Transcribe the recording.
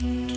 Bye.